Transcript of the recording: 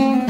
Gute